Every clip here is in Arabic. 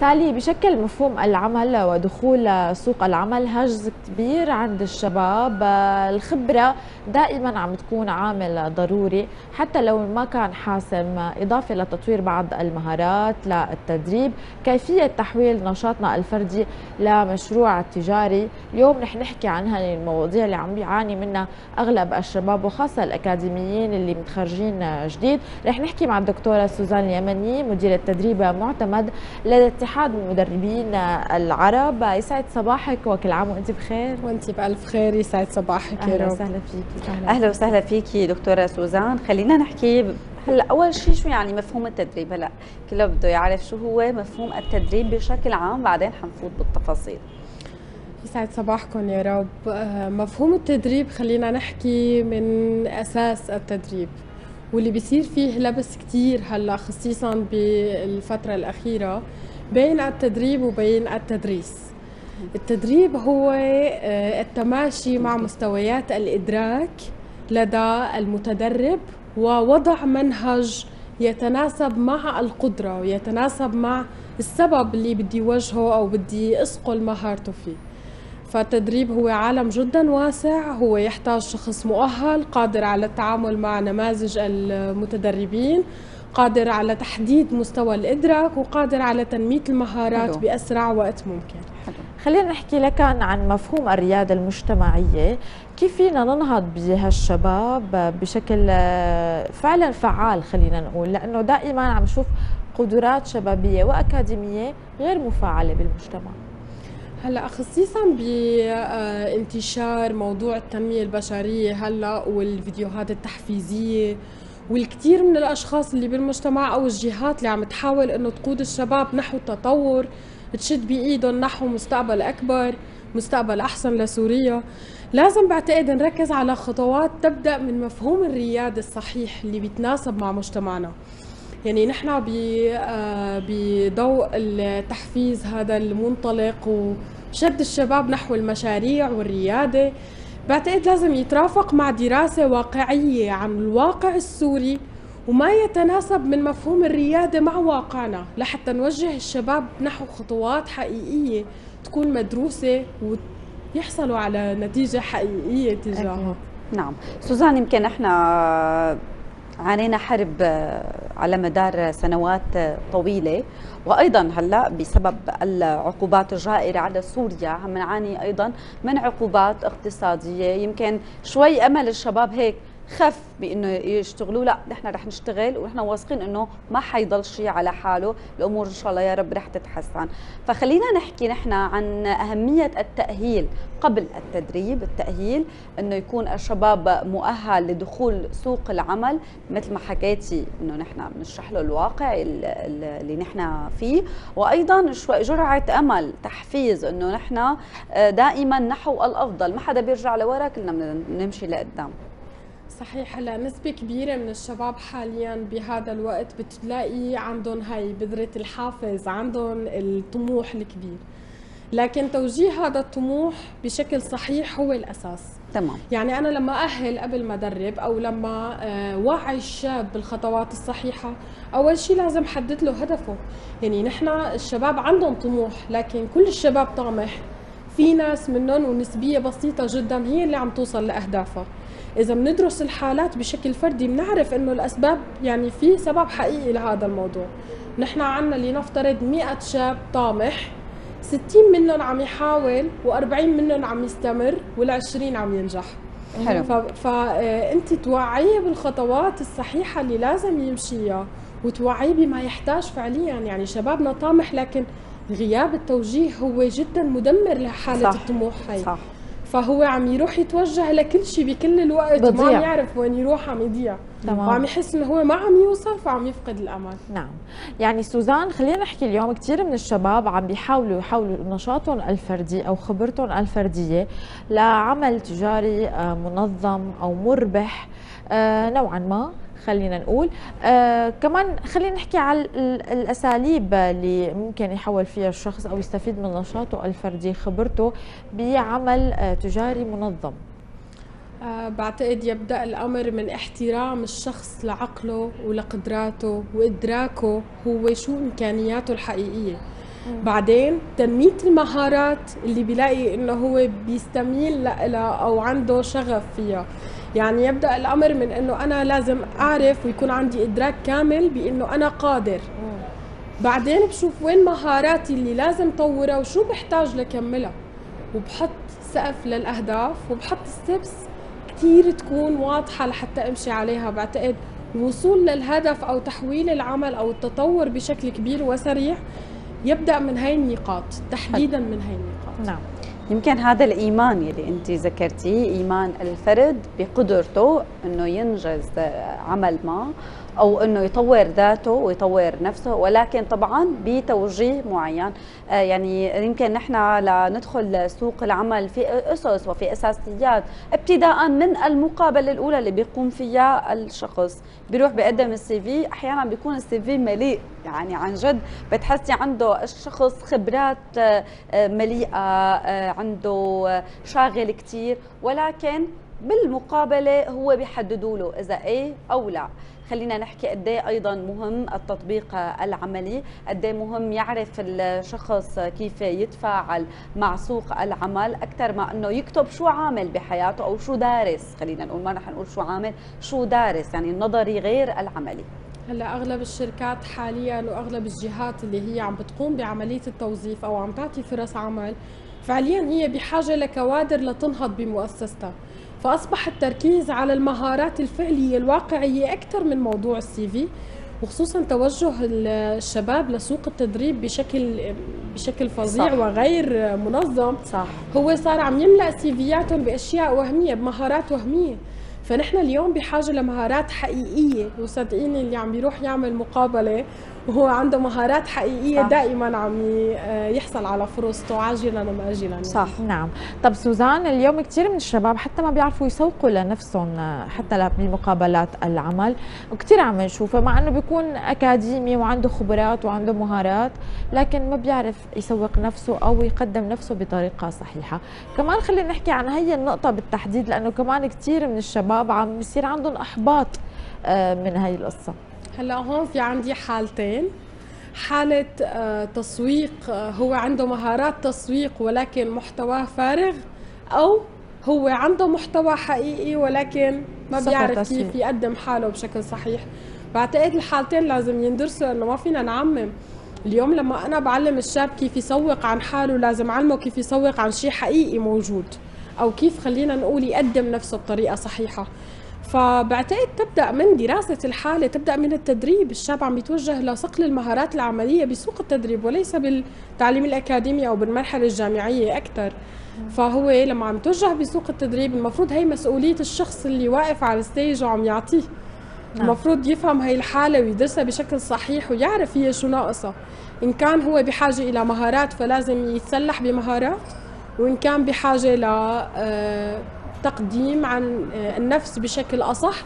سالي بشكل مفهوم العمل ودخول سوق العمل هاجس كبير عند الشباب. الخبرة دائما عم تكون عامل ضروري حتى لو ما كان حاسم. إضافة لتطوير بعض المهارات للتدريب كيفية تحويل نشاطنا الفردي لمشروع تجاري. اليوم رح نحكي عن هذه المواضيع اللي عم بيعاني منها أغلب الشباب وخاصة الأكاديميين اللي متخرجين جديد. رح نحكي مع الدكتورة سوزان اليمني مديرة تدريب معتمد لدى اتحاد المدربين العرب. يسعد صباحك وكل عام وانت بخير. وانت بألف خير يسعد صباحك يا رب. أهلا وسهلا فيكي أهلا وسهلا فيكي دكتورة سوزان. خلينا نحكي هلا أول شيء شو يعني مفهوم التدريب؟ هلا كله بده يعرف شو هو مفهوم التدريب بشكل عام بعدين حنفوت بالتفاصيل. يسعد صباحكم يا رب. مفهوم التدريب خلينا نحكي من أساس التدريب واللي بيصير فيه لبس كتير هلا خصيصا بالفترة الأخيرة. بين التدريب وبين التدريس. التدريب هو آه، التماشي مع مستويات الإدراك لدى المتدرب ووضع منهج يتناسب مع القدرة ويتناسب مع السبب اللي بدي وجهه أو بدي أسقل مهارته فيه. فالتدريب هو عالم جدا واسع هو يحتاج شخص مؤهل قادر على التعامل مع نماذج المتدربين قادر على تحديد مستوى الإدراك وقادر على تنمية المهارات حلو. بأسرع وقت ممكن حلو. خلينا نحكي لك عن مفهوم الريادة المجتمعية كيف فينا ننهض بهالشباب بشكل آه، فعلا فعال خلينا نقول لأنه دائما عم نشوف قدرات شبابية وأكاديمية غير مفعلة بالمجتمع هلأ خصيصا بانتشار موضوع التنمية البشرية هلأ والفيديوهات التحفيزية والكثير من الأشخاص اللي بالمجتمع أو الجهات اللي عم تحاول إنه تقود الشباب نحو التطور تشد بإيدهم نحو مستقبل أكبر مستقبل أحسن لسوريا. لازم بعتقد نركز على خطوات تبدأ من مفهوم الرياده الصحيح اللي بيتناسب مع مجتمعنا. يعني نحن آه، بضوء التحفيز هذا المنطلق وشد الشباب نحو المشاريع والريادة. بعتقد لازم يترافق مع دراسة واقعية عن الواقع السوري وما يتناسب من مفهوم الريادة مع واقعنا لحتى نوجه الشباب نحو خطوات حقيقية تكون مدروسة ويحصلوا على نتيجة حقيقية تجاهها. نعم. سوزان يمكن إحنا عانينا حرب آه، على مدار سنوات آه، طويلة. وأيضا هلأ بسبب العقوبات الجائرة على سوريا عم نعاني أيضا من عقوبات اقتصادية. يمكن شوي أمل الشباب هيك خف بإنه يشتغلوا. لا نحن رح نشتغل ونحن واثقين إنه ما حيضل شيء على حاله. الأمور إن شاء الله يا رب رح تتحسن. فخلينا نحكي نحن عن أهمية التأهيل. قبل التدريب التأهيل إنه يكون الشباب مؤهل لدخول سوق العمل مثل ما حكيتي إنه نحن بنشرح له الواقع اللي نحن فيه. وأيضا شوي جرعة أمل تحفيز إنه نحن دائما نحو الأفضل. ما حدا بيرجع لورا كلنا بنمشي لقدام. صحيح هلا نسبة كبيرة من الشباب حاليا بهذا الوقت بتلاقي عندهم هاي بذرة الحافز عندهم الطموح الكبير. لكن توجيه هذا الطموح بشكل صحيح هو الأساس. تمام. يعني أنا لما أهل قبل ما أدرب أو لما آه، وعي الشاب بالخطوات الصحيحة أول شيء لازم حدد له هدفه. يعني نحن الشباب عندهم طموح لكن كل الشباب طامح. في ناس منهم ونسبية بسيطة جدا هي اللي عم توصل لأهدافها. إذا بندرس الحالات بشكل فردي بنعرف إنه الأسباب يعني في سبب حقيقي لهذا الموضوع. نحن عندنا لنفترض 100 شاب طامح 60 منهم عم يحاول و40 منهم عم يستمر وال20 عم ينجح. حلو. فأنت توعية بالخطوات الصحيحة اللي لازم يمشيها وتوعية بما يحتاج فعليا. يعني شبابنا طامح لكن غياب التوجيه هو جدا مدمر لحالة صح. الطموح. هي صح. فهو عم يروح يتوجه لكل شيء بكل الوقت وما عم يعرف وين يروح عم يضيع. تمام. وعم يحس إنه هو ما عم يوصل فعم يفقد الامل نعم. يعني سوزان خلينا نحكي اليوم كثير من الشباب عم بيحاولوا يحولوا نشاطهم الفردي أو خبرتهم الفردية لعمل تجاري آه، منظم أو مربح آه، نوعا ما. خلينا نقول. آه كمان خلينا نحكي على الأساليب اللي ممكن يحول فيها الشخص أو يستفيد من نشاطه الفردي خبرته بعمل آه تجاري منظم. أه بعتقد يبدأ الأمر من احترام الشخص لعقله ولقدراته وإدراكه هو شو إمكانياته الحقيقية. بعدين تنمية المهارات اللي بيلاقي إنه هو بيستميل لها أو عنده شغف فيها. يعني يبدأ الأمر من إنه أنا لازم أعرف ويكون عندي إدراك كامل بإنه أنا قادر. بعدين بشوف وين مهاراتي اللي لازم طورها وشو بحتاج لكملها. وبحط سقف للأهداف وبحط steps كثير تكون واضحة لحتى أمشي عليها. بعتقد الوصول للهدف أو تحويل العمل أو التطور بشكل كبير وسريع يبدأ من هاي النقاط تحديدا من هاي النقاط. نعم. يمكن هذا الإيمان يلي أنت ذكرتيه إيمان الفرد بقدرته إنه ينجز عمل ما. أو إنه يطور ذاته ويطور نفسه ولكن طبعا بتوجيه معين. آه، يعني يمكن نحن لندخل سوق العمل في أسس وفي أساسيات ابتداء من المقابلة الأولى اللي بيقوم فيها الشخص. بيروح بيقدم السي في أحيانا بيكون السي في مليء يعني عن جد. بتحسي عنده الشخص خبرات آه، آه، مليئة عنده شاغل كثير ولكن بالمقابلة هو بيحددوا له إذا إيه أو لا. خلينا نحكي قد إيه أيضا مهم التطبيق العملي. قد إيه مهم يعرف الشخص كيف يتفاعل مع سوق العمل. أكثر ما إنه يكتب شو عامل بحياته أو شو دارس. خلينا نقول ما رح نقول شو عامل شو دارس. يعني النظري غير العملي. هلا أغلب الشركات حاليا وأغلب الجهات اللي هي عم بتقوم بعملية التوظيف أو عم تعطي فرص عمل فعليا هي بحاجة لكوادر لتنهض بمؤسستها. فأصبح التركيز على المهارات الفعلية الواقعية أكثر من موضوع السي في وخصوصا توجه الشباب لسوق التدريب بشكل بشكل فظيع صح. وغير منظم. صح. هو صار عم يملأ سيفياتهم بأشياء وهمية بمهارات وهمية. فنحن اليوم بحاجة لمهارات حقيقية وصدقيني اللي عم بيروح يعمل مقابلة وهو عنده مهارات حقيقية صح. دائما عم آه، يحصل على فرصته عاجلا أم اجلا صح نعم. طب سوزان اليوم كثير من الشباب حتى ما بيعرفوا يسوقوا لنفسهم آه، حتى بمقابلات العمل. وكثير عم نشوفه مع إنه بيكون أكاديمي وعنده خبرات وعنده مهارات لكن ما بيعرف يسوق نفسه أو يقدم نفسه بطريقة صحيحة. كمان خلينا نحكي عن هي النقطة بالتحديد لأنه كمان كثير من الشباب عم بيصير عندهم إحباط آه، من هاي القصة. هلا هون في عندي حالتين. حالة آه، تسويق آه، هو عنده مهارات تسويق ولكن محتواه فارغ أو هو عنده محتوى حقيقي ولكن ما بيعرف كيف يقدم حاله بشكل صحيح. بعتقد الحالتين لازم يندرسوا إنه ما فينا نعمم. اليوم لما أنا بعلم الشاب كيف يسوق عن حاله لازم أعلمه كيف يسوق عن شيء حقيقي موجود أو كيف خلينا نقول يقدم نفسه بطريقة صحيحة. فبعتقد تبدأ من دراسة الحالة تبدأ من التدريب. الشاب عم يتوجه لصقل المهارات العملية بسوق التدريب وليس بالتعليم الأكاديمي أو بالمرحلة الجامعية أكثر. فهو لما عم يتوجه بسوق التدريب المفروض هي مسؤولية الشخص اللي واقف على الستيج وعم يعطيه. نعم. المفروض يفهم هي الحالة ويدرسها بشكل صحيح ويعرف هي شو ناقصها إن كان هو بحاجة إلى مهارات فلازم يتسلح بمهارات وإن كان بحاجة ل آه، تقديم عن آه، النفس بشكل أصح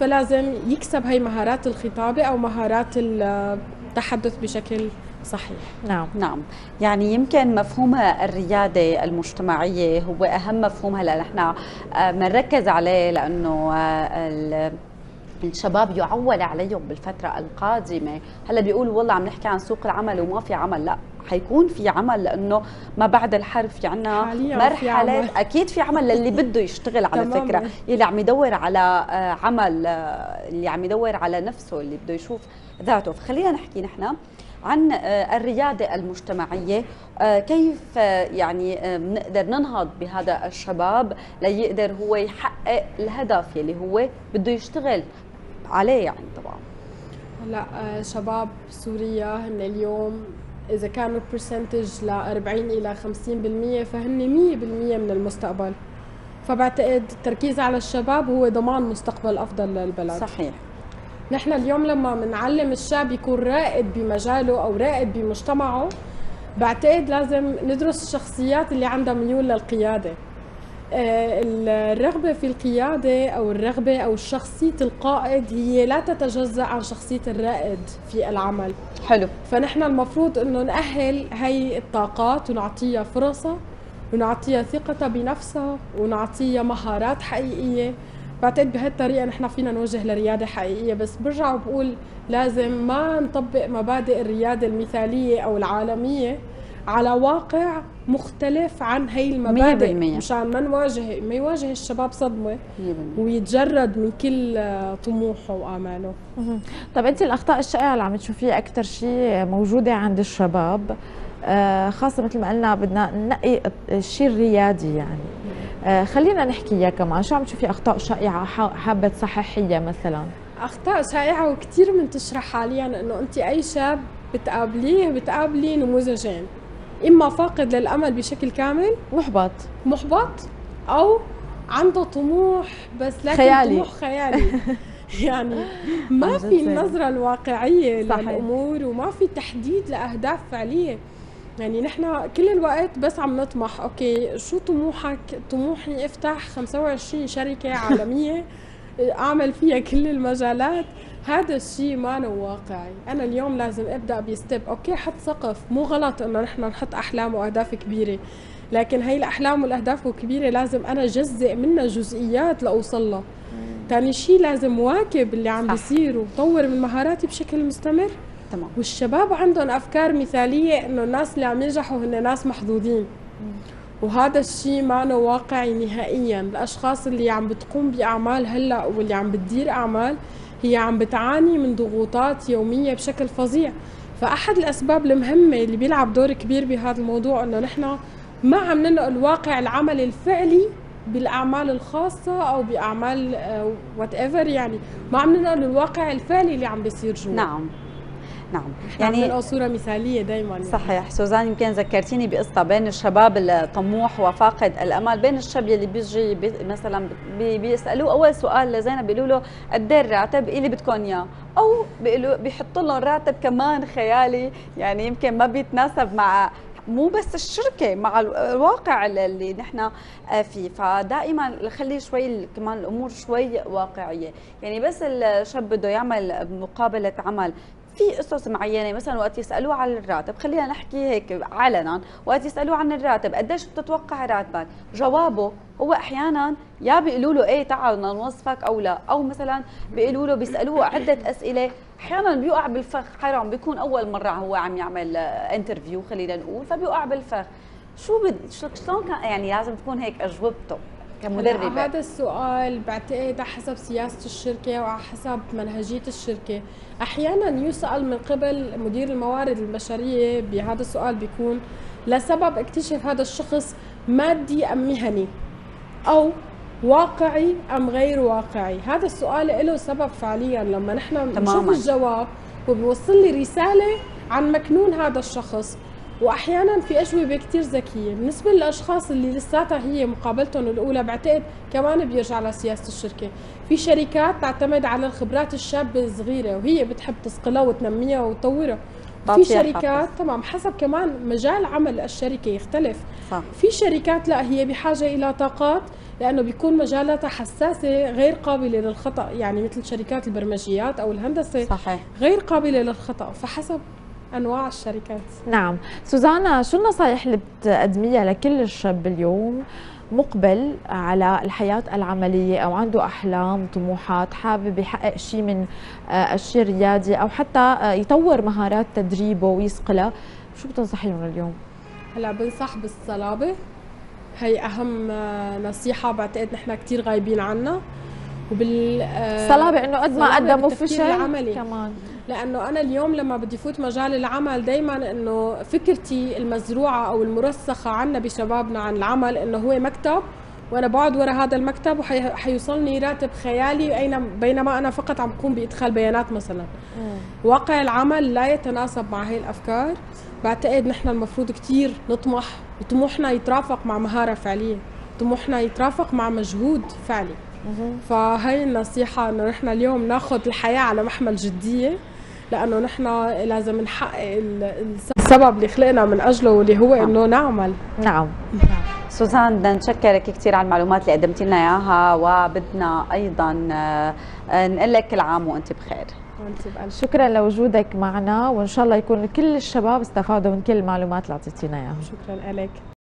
فلازم يكسب هي مهارات الخطابة أو مهارات التحدث بشكل صحيح. نعم. نعم. يعني يمكن مفهوم الريادة المجتمعية هو أهم مفهوم هلأ نحن بنركز آه، عليه لأنه آه، الشباب يعول عليهم بالفترة القادمة. هلأ بيقولوا والله عم نحكي عن سوق العمل وما في عمل لأ. حيكون في عمل لأنه ما بعد الحرب في عنا مرحله في أكيد في عمل للي بده يشتغل على فكرة. اللي عم يدور على آه، عمل آه، اللي عم يدور على نفسه اللي بده يشوف ذاته. فخلينا نحكي نحن عن آه، الريادة المجتمعية. كيف يعني بنقدر ننهض بهذا الشباب ليقدر هو يحقق الهدف يلي هو بده يشتغل عليه يعني طبعا؟ هلأ شباب سوريا هن اليوم إذا كان البرسنتج ل 40 إلى 50% فهن 100% من المستقبل. فبعتقد التركيز على الشباب هو ضمان مستقبل أفضل للبلد. صحيح. نحن اليوم لما بنعلم الشاب يكون رائد بمجاله أو رائد بمجتمعه بعتقد لازم ندرس الشخصيات اللي عندها ميول للقيادة. الرغبة في القيادة أو الرغبة أو شخصية القائد هي لا تتجزأ عن شخصية الرائد في العمل. حلو. فنحن المفروض أنه نأهل هي الطاقات ونعطيها فرصها ونعطيها ثقتها بنفسها ونعطيها مهارات حقيقية. بعتقد بهالطريقه نحن فينا نوجه لريادة حقيقية. بس برجع وبقول لازم ما نطبق مبادئ الريادة المثالية أو العالمية. على واقع مختلف عن هي المبادئ. مشان ما نواجه ما يواجه الشباب صدمة ويتجرد من كل طموحه وآماله. طب انت الأخطاء الشائعة اللي عم تشوفيها أكثر شيء موجودة عند الشباب آه، خاصة مثل ما قلنا بدنا ننقي الشيء الريادي يعني. آه، خلينا نحكي إياه كمان. شو عم تشوفي أخطاء شائعة حابة تصححيها مثلا؟ أخطاء شائعة وكثير منتشرة حاليا إنه أنت أي شاب بتقابليه بتقابلي نموذجين. إما فاقد للأمل بشكل كامل محبط. محبط أو عنده طموح بس لكن خيالي. طموح خيالي. يعني ما في النظرة الواقعية صحيح. للأمور وما في تحديد لأهداف فعلية. يعني نحن كل الوقت بس عم نطمح أوكي شو طموحك؟ طموحي افتح 25 شركة عالمية أعمل فيها كل المجالات. هذا الشيء ما واقعي. أنا اليوم لازم أبدأ ب step okay حط سقف. مو غلط إنه نحن نحط أحلام وأهداف كبيرة. لكن هي الأحلام والأهداف الكبيرة لازم أنا جزء منها جزئيات لأوصل لها ثاني شيء لازم واكب اللي عم بيصير وطور من مهاراتي بشكل مستمر. تمام. والشباب عندهم أفكار مثالية إنه الناس اللي عم ينجحوا هن ناس محظوظين. وهذا الشيء ما واقعي نهائيا. الأشخاص اللي عم بتقوم بأعمال هلأ واللي عم بتدير أعمال هي عم بتعاني من ضغوطات يومية بشكل فظيع. فأحد الأسباب المهمة اللي بيلعب دور كبير بهذا الموضوع إنه نحن ما عم ننقل واقع العمل الفعلي بالأعمال الخاصة أو بأعمال وات آه، ايفر يعني. ما عم ننقل الواقع الفعلي اللي عم بيصير جوا. نعم. نعم. يعني صوره مثاليه دائما يعني. صحيح سوزان يمكن ذكرتيني بقصة بين الشباب الطموح وفاقد الأمل. بين الشاب اللي بيجي بي مثلا بي بيسألوه أول سؤال لزينب بيقولوا له قد إيه الراتب اللي بدكم إياه؟ أو بيقولوا بيحطوا لهم راتب كمان خيالي. يعني يمكن ما بيتناسب مع مو بس الشركة مع الواقع اللي نحن آه، فيه. فدائما خلي شوي كمان الأمور شوي واقعية. يعني بس الشاب بده يعمل مقابلة عمل في قصص معينة مثلا وقت يسألوه عن الراتب خلينا نحكي هيك علنا وقت يسألوه عن الراتب قديش بتتوقع راتبك؟ جوابه هو أحيانا يا بيقولوا له إيه تعال بدنا نوظفك أو لا أو مثلا بيقولوا له بيسألوه عدة أسئلة. أحيانا بيوقع بالفخ حرام بيكون أول مرة هو عم يعمل انترفيو خلينا نقول فبيوقع بالفخ. شو بد شلون كان يعني لازم تكون هيك أجوبته. كمدربة هذا السؤال بعتقد حسب سياسة الشركة وعلى حسب منهجية الشركة. أحيانا يسأل من قبل مدير الموارد البشرية بهذا السؤال بيكون لسبب اكتشف هذا الشخص مادي أم مهني؟ أو واقعي أم غير واقعي؟ هذا السؤال له سبب فعليا. لما نحن نشوف الجواب وبيوصل لي رسالة عن مكنون هذا الشخص وأحيانا في أجوبة كثير ذكية بالنسبة للأشخاص اللي لساتها هي مقابلتهم الأولى بعتقد كمان بيرجع لسياسة الشركة. في شركات تعتمد على الخبرات الشابة الصغيرة وهي بتحب تسقلها وتنميها وتطورها. في شركات تمام حسب كمان مجال عمل الشركة يختلف. صح. في شركات لا هي بحاجة إلى طاقات لأنه بيكون مجالاتها حساسة غير قابلة للخطأ يعني مثل شركات البرمجيات أو الهندسة صحيح. غير قابلة للخطأ. فحسب أنواع الشركات. نعم. سوزانا شو النصائح اللي بتقدميها لكل الشاب اليوم مقبل على الحياة العملية أو عنده أحلام طموحات حابب يحقق شيء من آه، الشيء الريادي أو حتى آه، يطور مهارات تدريبه ويسقلها شو بتنصحيهم اليوم؟ هلا بنصح بالصلابة. هي أهم آه، نصيحة بعتقد نحن كثير غايبين عنها. وبال صلابة انه قد ما قدموا فشل كمان. لأنه أنا اليوم لما بدي فوت مجال العمل دائما إنه فكرتي المزروعة أو المرسخة عنا بشبابنا عن العمل إنه هو مكتب وأنا بقعد ورا هذا المكتب وحيوصلني راتب خيالي اين بينما أنا فقط عم بقوم بإدخال بيانات مثلا. واقع العمل لا يتناسب مع هي الأفكار. بعتقد نحن المفروض كثير نطمح وطموحنا يترافق مع مهارة فعلية طموحنا يترافق مع مجهود فعلي. فهي النصيحة إنه نحن اليوم ناخذ الحياة على محمل جدية لأنه نحن لازم نحقق السبب اللي خلقنا من أجله واللي هو نعم. انه نعمل. نعم. سوزان بدنا نشكرك كثير على المعلومات اللي قدمتي لنا إياها وبدنا أيضا آه، نقول لك كل عام وأنت بخير. شكرا لوجودك معنا وإن شاء الله يكون كل الشباب استفادوا من كل المعلومات اللي أعطيتينا إياها. شكرا لك.